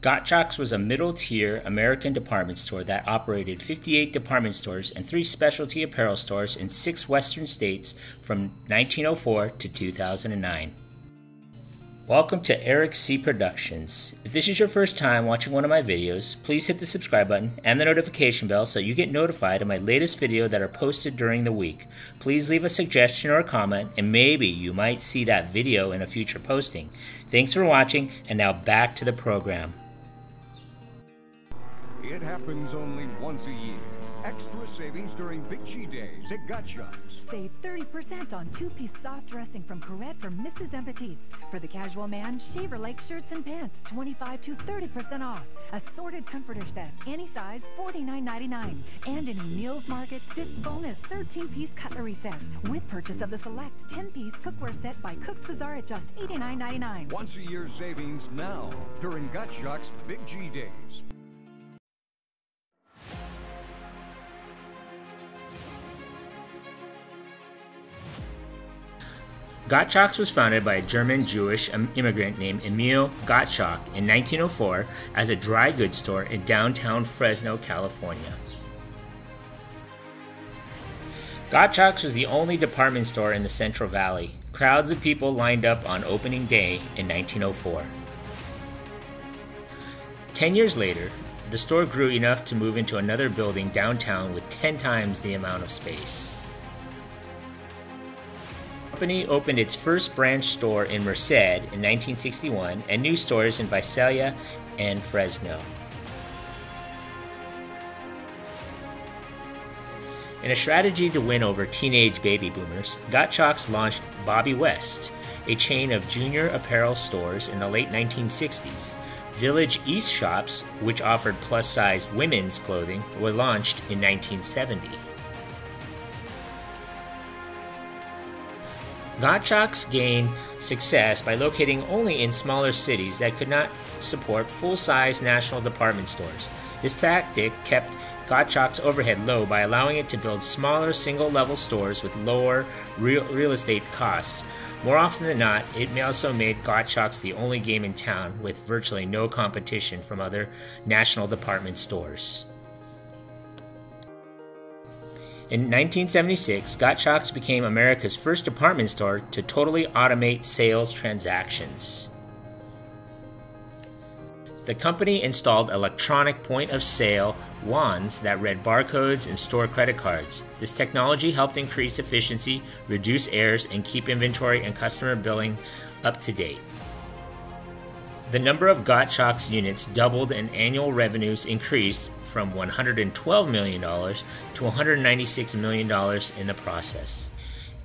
Gottschalk's was a middle tier American department store that operated 58 department stores and three specialty apparel stores in six western states from 1904 to 2009. Welcome to Eric C. Productions. If this is your first time watching one of my videos, please hit the subscribe button and the notification bell so you get notified of my latest video that are posted during the week. Please leave a suggestion or a comment and maybe you might see that video in a future posting. Thanks for watching and now back to the program. It happens only once a year. Extra savings during Big G Days at Gottschalk's. Save 30% on two-piece soft dressing from Corette for Mrs. Empatisse. For the casual man, Shaver Lake shirts and pants, 25 to 30% off. Assorted comforter sets, any size, $49.99. And in Meals Market, this bonus 13-piece cutlery set with purchase of the select 10-piece cookware set by Cook's Bazaar at just $89.99. Once a year savings now during Gottschalk's Big G Days. Gottschalk's was founded by a German Jewish immigrant named Emil Gottschalk in 1904 as a dry goods store in downtown Fresno, California. Gottschalk's was the only department store in the Central Valley. Crowds of people lined up on opening day in 1904. Ten years later, the store grew enough to move into another building downtown with 10 times the amount of space company opened its first branch store in Merced in 1961 and new stores in Visalia and Fresno. In a strategy to win over teenage baby boomers, Gottschalk's launched Bobby West, a chain of junior apparel stores in the late 1960s. Village East shops, which offered plus size women's clothing, were launched in 1970. Gottschalk's gained success by locating only in smaller cities that could not support full-size national department stores. This tactic kept Gottschalk's overhead low by allowing it to build smaller single-level stores with lower real, real estate costs. More often than not, it also made Gottschalk's the only game in town with virtually no competition from other national department stores. In 1976, Gottschalk's became America's first department store to totally automate sales transactions. The company installed electronic point of sale wands that read barcodes and store credit cards. This technology helped increase efficiency, reduce errors, and keep inventory and customer billing up to date. The number of Gottschalk's units doubled and annual revenues increased from $112 million to $196 million in the process.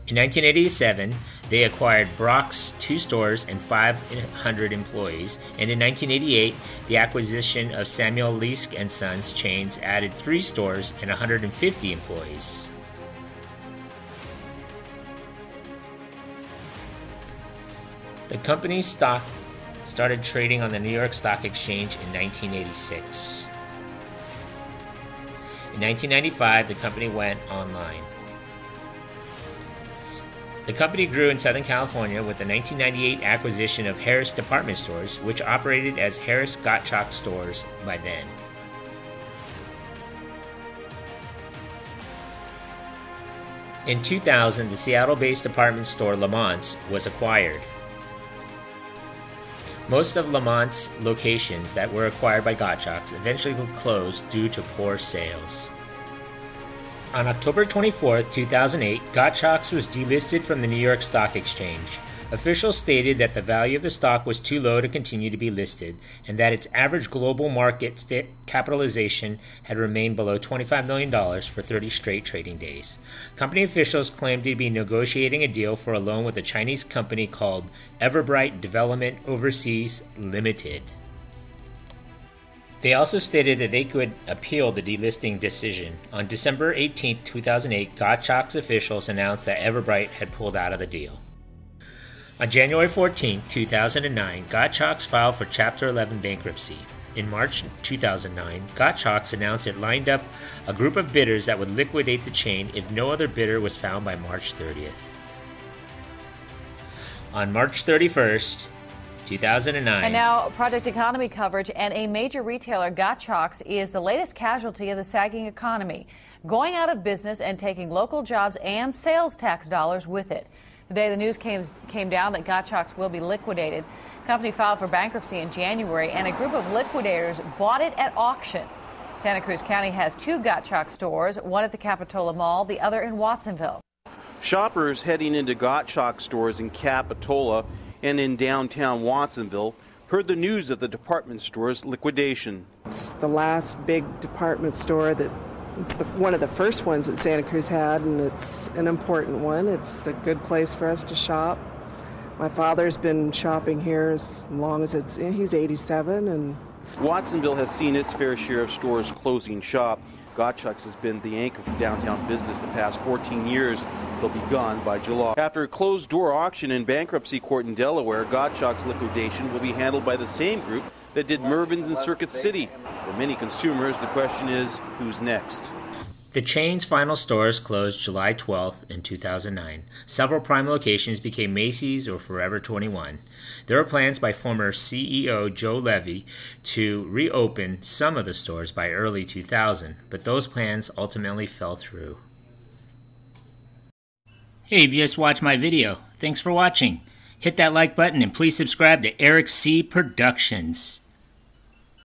In 1987, they acquired Brock's two stores and 500 employees, and in 1988, the acquisition of Samuel Liesk and Sons chains added three stores and 150 employees. The company's stock started trading on the New York Stock Exchange in 1986. In 1995, the company went online. The company grew in Southern California with the 1998 acquisition of Harris Department Stores, which operated as Harris Gottschalk Stores by then. In 2000, the Seattle based department store Lamont's was acquired. Most of Lamont's locations that were acquired by Gottschalk's eventually closed due to poor sales. On October 24, 2008, Gottschalk's was delisted from the New York Stock Exchange. Officials stated that the value of the stock was too low to continue to be listed and that its average global market capitalization had remained below $25 million for 30 straight trading days. Company officials claimed to be negotiating a deal for a loan with a Chinese company called Everbright Development Overseas Limited. They also stated that they could appeal the delisting decision. On December 18, 2008, Gottschalk's officials announced that Everbright had pulled out of the deal. On January 14, 2009, Gottschalk's filed for Chapter 11 bankruptcy. In March 2009, Gottschalk's announced it lined up a group of bidders that would liquidate the chain if no other bidder was found by March 30th. On March 31st, 2009. And now, Project Economy coverage and a major retailer, Gottschalks, is the latest casualty of the sagging economy, going out of business and taking local jobs and sales tax dollars with it. Today, the news came, came down that Gottschalks will be liquidated. The company filed for bankruptcy in January, and a group of liquidators bought it at auction. Santa Cruz County has two Gottschalk stores, one at the Capitola Mall, the other in Watsonville. Shoppers heading into Gottschalk stores in Capitola and in downtown Watsonville heard the news of the department store's liquidation. It's the last big department store that it's the, one of the first ones that Santa Cruz had, and it's an important one. It's a good place for us to shop. My father's been shopping here as long as it's he's 87 and Watsonville has seen its fair share of stores closing shop. Gottschalks has been the anchor for downtown business the past 14 years. They'll be gone by July. After a closed door auction in bankruptcy court in Delaware, Gottschalks liquidation will be handled by the same group that did Mervyn's in Circuit City. For many consumers, the question is who's next? The chain's final stores closed July 12th in 2009. Several prime locations became Macy's or Forever 21. There were plans by former CEO Joe Levy to reopen some of the stores by early 2000, but those plans ultimately fell through. Hey, you just watched my video. Thanks for watching. Hit that like button and please subscribe to Eric C. Productions.